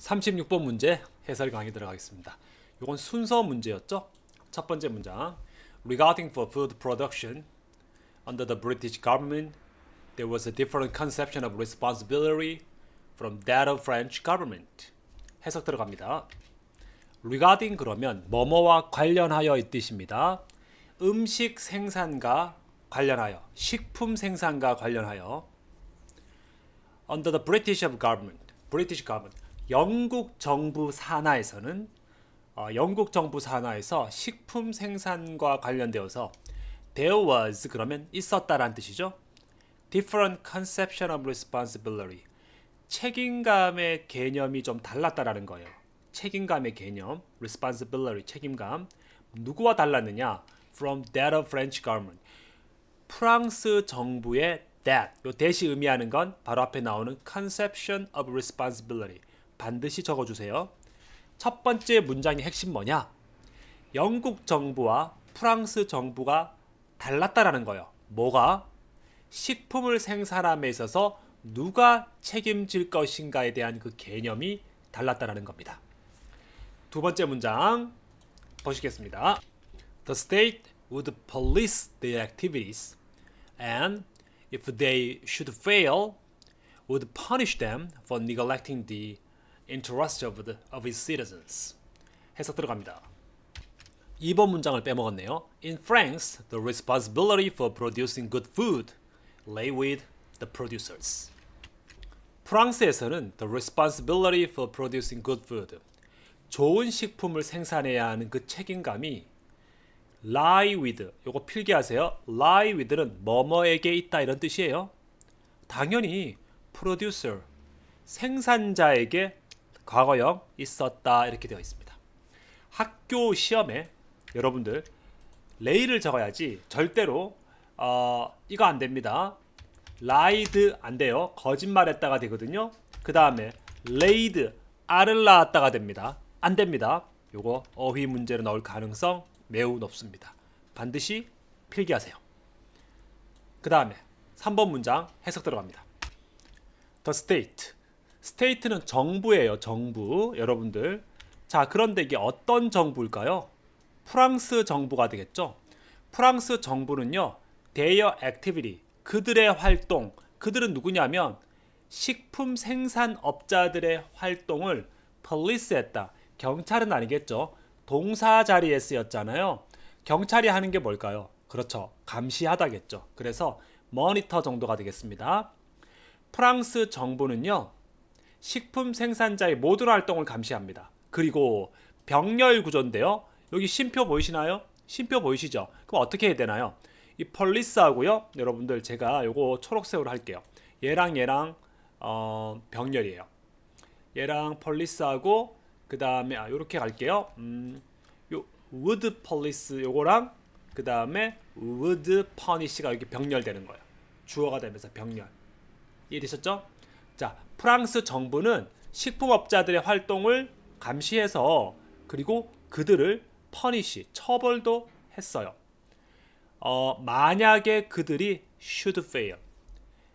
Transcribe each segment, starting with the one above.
36번 문제 해설 강의 들어가겠습니다. 이건 순서 문제였죠? 첫 번째 문장. Regarding for food production under the British government, there was a different conception of responsibility from that of French government. 해석 들어갑니다. Regarding 그러면 뭐뭐와 관련하여 이 뜻입니다. 음식 생산과 관련하여, 식품 생산과 관련하여 under the British government, British government, 영국 정부 산하에서는 어, 영국 정부 산하에서 식품 생산과 관련되어서 there was 그러면 있었다라는 뜻이죠. different conception of responsibility. 책임감의 개념이 좀 달랐다라는 거예요. 책임감의 개념, responsibility, 책임감. 누구와 달랐느냐? from that of French government. 프랑스 정부의 that, 요 that이 의미하는 건 바로 앞에 나오는 conception of responsibility. 반드시 적어주세요. 첫 번째 문장의 핵심 뭐냐? 영국 정부와 프랑스 정부가 달랐다라는 거예요. 뭐가? 식품을 생산함에 있어서 누가 책임질 것인가에 대한 그 개념이 달랐다라는 겁니다. 두 번째 문장 보시겠습니다. The state would police their activities and if they should fail would punish them for neglecting the interest of, the, of its citizens. 해석 들어갑니다. 2번 문장을 빼먹었네요. In France, the responsibility for producing good food lay with the producers. 프랑스에서는 the responsibility for producing good food 좋은 식품을 생산해야 하는 그 책임감이 lie with 요거 필기하세요. lie with는 뭐뭐에게 있다 이런 뜻이에요. 당연히 producer 생산자에게 과거형 있었다 이렇게 되어 있습니다. 학교 시험에 여러분들 레이를 적어야지 절대로 어, 이거 안 됩니다. 라이드 안 돼요. 거짓말했다가 되거든요. 그 다음에 laid 알을 낳았다가 됩니다. 안 됩니다. 요거 어휘 문제로 나올 가능성 매우 높습니다. 반드시 필기하세요. 그 다음에 3번 문장 해석 들어갑니다. The state. State는 정부예요. 정부. 여러분들. 자, 그런데 이게 어떤 정부일까요? 프랑스 정부가 되겠죠. 프랑스 정부는요. their activity. 그들의 활동. 그들은 누구냐면 식품 생산업자들의 활동을 police했다. 경찰은 아니겠죠. 동사 자리에 쓰였잖아요. 경찰이 하는 게 뭘까요? 그렇죠. 감시하다겠죠. 그래서 모니터 정도가 되겠습니다. 프랑스 정부는요. 식품 생산자의 모든 활동을 감시합니다. 그리고 병렬 구조인데요. 여기 심표 보이시나요? 심표 보이시죠? 그럼 어떻게 해야 되나요? 이 펄리스하고요. 여러분들 제가 요거 초록색으로 할게요. 얘랑 얘랑 어, 병렬이에요. 얘랑 펄리스하고 그 다음에 아, 요렇게 갈게요. 음, 요 would police 요거랑 그 다음에 would punish가 이렇게 병렬되는 거예요. 주어가 되면서 병렬. 이해되셨죠? 자, 프랑스 정부는 식품업자들의 활동을 감시해서 그리고 그들을 퍼니시 처벌도 했어요. 어, 만약에 그들이 should fail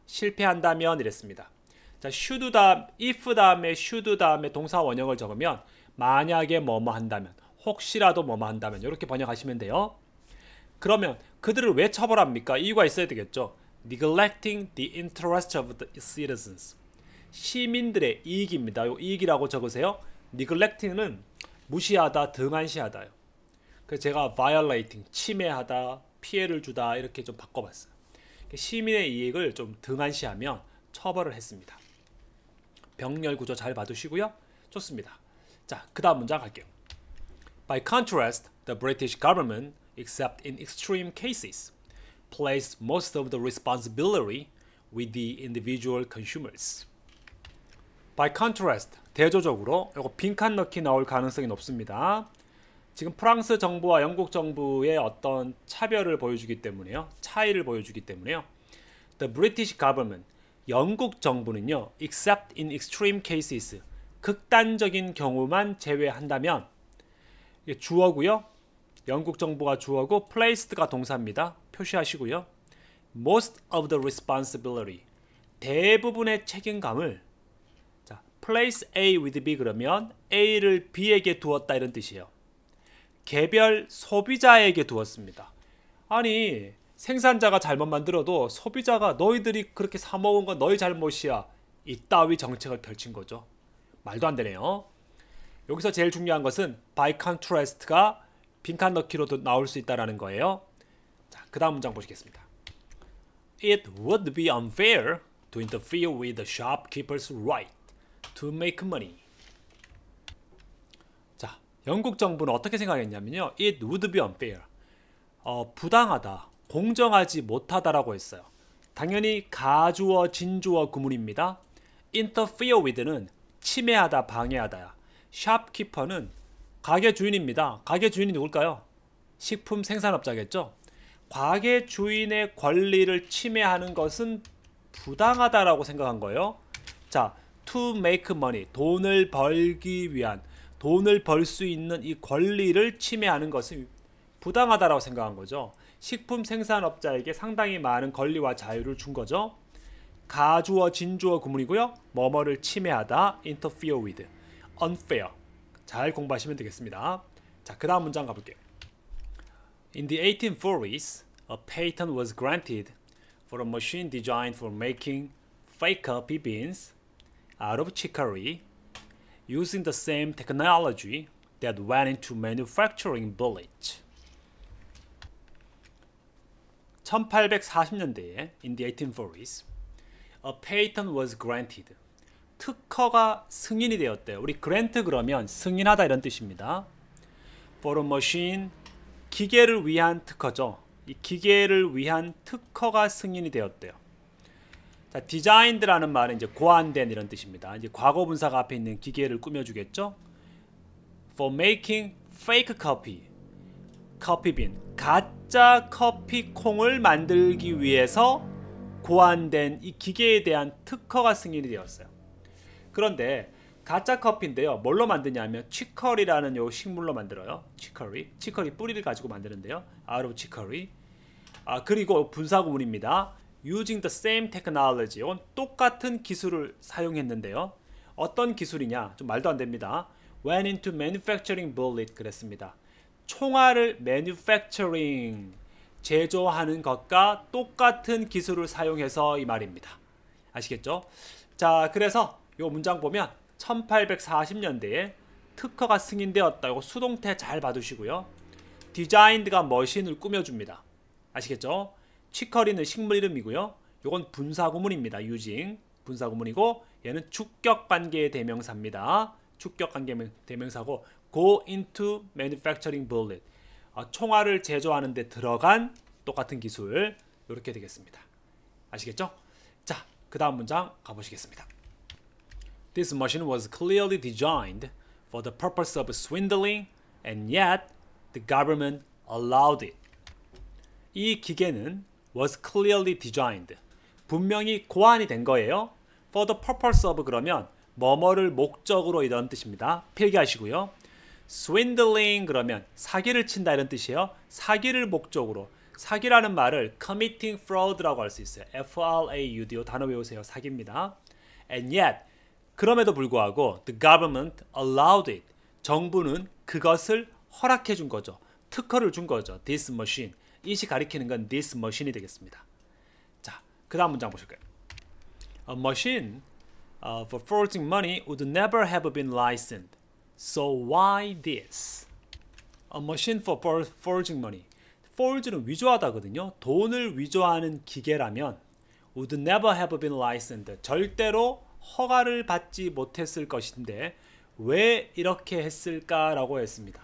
실패한다면 이랬습니다. 자, should 다음 if 다음에 should 다음에 동사 원형을 적으면 만약에 뭐뭐 한다면 혹시라도 뭐뭐 한다면 이렇게 번역하시면 돼요. 그러면 그들을 왜 처벌합니까? 이유가 있어야 되겠죠. neglecting the interest of the citizens. 시민들의 이익입니다. 요 이익이라고 적으세요. neglecting은 무시하다, 등한시하다요. 그래서 제가 violating, 침해하다, 피해를 주다 이렇게 좀 바꿔봤어요. 시민의 이익을 좀 등한시하면 처벌을 했습니다. 병렬 구조 잘 봐두시고요. 좋습니다. 자, 그 다음 문장 갈게요. By contrast, the British government, except in extreme cases, placed most of the responsibility with the individual consumers. By contrast, 대조적으로 이거 빈칸 넣기 나올 가능성이 높습니다. 지금 프랑스 정부와 영국 정부의 어떤 차별을 보여주기 때문에요. 차이를 보여주기 때문에요. The British government, 영국 정부는요. except in extreme cases, 극단적인 경우만 제외한다면 주어고요. 영국 정부가 주어고 placed가 동사입니다. 표시하시고요. most of the responsibility, 대부분의 책임감을 place A with B 그러면 A를 B에게 두었다 이런 뜻이에요. 개별 소비자에게 두었습니다. 아니 생산자가 잘못 만들어도 소비자가 너희들이 그렇게 사 먹은 건 너희 잘못이야. 이따위 정책을 펼친 거죠. 말도 안 되네요. 여기서 제일 중요한 것은 by contrast가 빈칸 넣기로도 나올 수 있다라는 거예요. 자, 그다음 문장 보시겠습니다. It would be unfair to interfere with the shopkeeper's right to make money. 자, 영국 정부는 어떻게 생각했냐면요. It would be unfair. 어, 부당하다, 공정하지 못하다라고 했어요. 당연히 가주어, 진주어 구문입니다. interfere with는 침해하다, 방해하다야. shopkeeper는 가게 주인입니다. 가게 주인이 누굴까요? 식품 생산업자겠죠? 가게 주인의 권리를 침해하는 것은 부당하다라고 생각한 거예요. 자, to make money, 돈을 벌기 위한, 돈을 벌 수 있는 이 권리를 침해하는 것은 부당하다라고 생각한 거죠. 식품 생산업자에게 상당히 많은 권리와 자유를 준 거죠. 가주어, 진주어 구문이고요. 뭐뭐를 침해하다, interfere with, unfair. 잘 공부하시면 되겠습니다. 자, 그 다음 문장 가 볼게요. In the 1840s, a patent was granted for a machine designed for making fake coffee beans out of chicory using the same technology that went into manufacturing bleach. 1840년대에 in the 1840s a patent was granted. 특허가 승인이 되었대요. 우리 grant 그러면 승인하다 이런 뜻입니다. for a machine 기계를 위한 특허죠. 이 기계를 위한 특허가 승인이 되었대요. 자, designed라는 말은 이제 고안된 이런 뜻입니다. 이제 과거 분사가 앞에 있는 기계를 꾸며주겠죠. For making fake coffee bean, 가짜 커피 콩을 만들기 위해서 고안된 이 기계에 대한 특허가 승인이 되었어요. 그런데 가짜 커피인데요. 뭘로 만드냐면 치커리라는 요 식물로 만들어요. 치커리. 치커리 뿌리를 가지고 만드는데요. of chicory. 아, 그리고 분사 구문입니다. Using the same technology. 이건 똑같은 기술을 사용했는데요. 어떤 기술이냐? 좀 말도 안 됩니다. went into manufacturing bullet 그랬습니다. 총알을 manufacturing 제조하는 것과 똑같은 기술을 사용해서 이 말입니다. 아시겠죠? 자, 그래서 이 문장 보면 1840년대에 특허가 승인되었다. 이거 수동태 잘 봐두시고요. 디자인드가 머신을 꾸며줍니다. 아시겠죠? 치커리는 식물 이름이고요. 이건 분사구문입니다. 유징 분사구문이고 얘는 주격 관계의 대명사입니다. 주격 관계 대명사고 go into manufacturing bullet 어, 총알을 제조하는 데 들어간 똑같은 기술 이렇게 되겠습니다. 아시겠죠? 자, 그 다음 문장 가보시겠습니다. This machine was clearly designed for the purpose of swindling and yet the government allowed it. 이 기계는 was clearly designed. 분명히 고안이 된 거예요. For the purpose of 그러면 뭐뭐를 목적으로 이런 뜻입니다. 필기하시고요. swindling 그러면 사기를 친다 이런 뜻이에요. 사기를 목적으로 사기라는 말을 committing fraud라고 할 수 있어요. F-R-A-U-D 단어 외우세요. 사기입니다. And yet 그럼에도 불구하고 the government allowed it. 정부는 그것을 허락해 준 거죠. 특허를 준 거죠. This machine. 이시 가리키는 건 this machine이 되겠습니다. 자, 그 다음 문장 보실까요? A machine uh, for forging money would never have been licensed. So why this? A machine for forging money. forge는 위조하다거든요. 돈을 위조하는 기계라면 would never have been licensed. 절대로 허가를 받지 못했을 것인데 왜 이렇게 했을까라고 했습니다.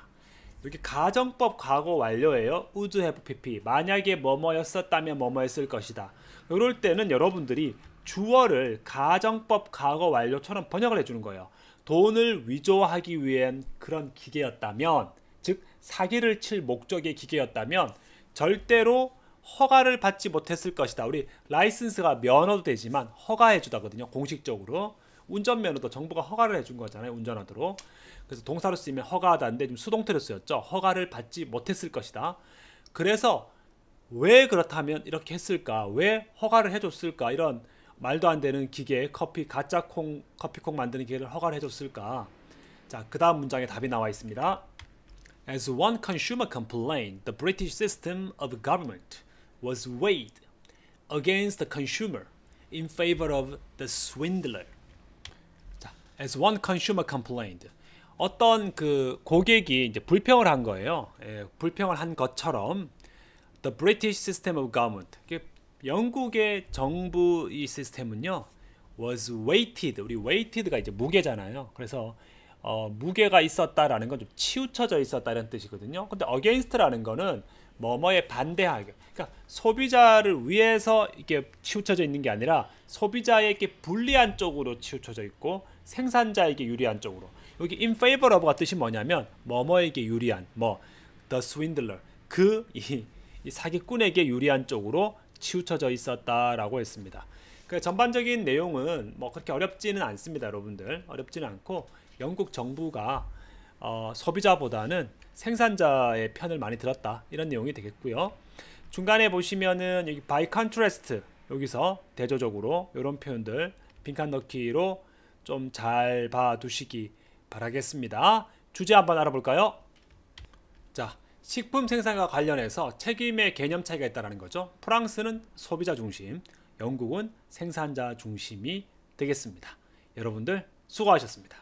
이렇게 가정법 과거 완료예요. would have pp. 만약에 뭐뭐였었다면 뭐뭐했을 것이다. 이럴 때는 여러분들이 주어를 가정법 과거 완료처럼 번역을 해주는 거예요. 돈을 위조하기 위한 그런 기계였다면, 즉 사기를 칠 목적의 기계였다면 절대로 허가를 받지 못했을 것이다. 우리 라이센스가 면허도 되지만 허가해 주다거든요. 공식적으로. 운전면허도 정부가 허가를 해준 거잖아요. 운전하도록. 그래서 동사로 쓰면 허가하다인데 좀 수동태로 쓰였죠. 허가를 받지 못했을 것이다. 그래서 왜 그렇다면 이렇게 했을까? 왜 허가를 해줬을까? 이런 말도 안 되는 기계 커피 가짜 콩 커피콩 만드는 기계를 허가를 해줬을까? 자, 그 다음 문장에 답이 나와 있습니다. As one consumer complained, the British system of government was weighed against the consumer in favor of the swindler. 자, as one consumer complained. 어떤 그 고객이 이제 불평을 한 거예요. 예, 불평을 한 것처럼 the British system of government. 영국의 정부 이 시스템은요 was weighted. 우리 weighted가 이제 무게잖아요. 그래서 어, 무게가 있었다라는 건 좀 치우쳐져 있었다는 뜻이거든요. 근데 against라는 거는 뭐뭐에 반대하게. 그러니까 소비자를 위해서 이게 치우쳐져 있는 게 아니라 소비자에게 불리한 쪽으로 치우쳐져 있고 생산자에게 유리한 쪽으로. 여기 in favor of가 뜻이 뭐냐면 뭐뭐에게 유리한 뭐 the swindler 그 이, 이 사기꾼에게 유리한 쪽으로 치우쳐져 있었다라고 했습니다. 그 전반적인 내용은 뭐 그렇게 어렵지는 않습니다, 여러분들. 어렵지는 않고 영국 정부가 어, 소비자보다는 생산자의 편을 많이 들었다 이런 내용이 되겠고요. 중간에 보시면은 여기 by contrast 여기서 대조적으로 이런 표현들 빈칸 넣기로 좀 잘 봐두시기 바라겠습니다. 주제 한번 알아볼까요? 자, 식품 생산과 관련해서 책임의 개념 차이가 있다는 거죠. 프랑스는 소비자 중심, 영국은 생산자 중심이 되겠습니다. 여러분들 수고하셨습니다.